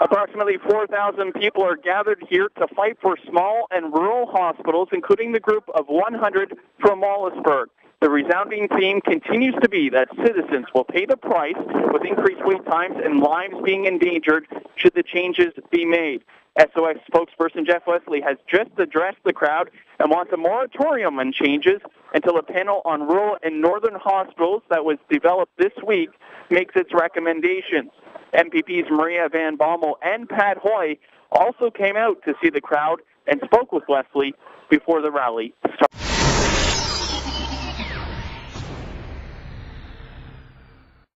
Approximately 4,000 people are gathered here to fight for small and rural hospitals, including the group of 100 from Wallaceburg. The resounding theme continues to be that citizens will pay the price with increased wait times and lives being endangered should the changes be made. SOS spokesperson Jeff Wesley has just addressed the crowd and wants a moratorium on changes until a panel on rural and northern hospitals that was developed this week makes its recommendations. MPPs Maria Van Bommel and Pat Hoy also came out to see the crowd and spoke with Leslie before the rally started.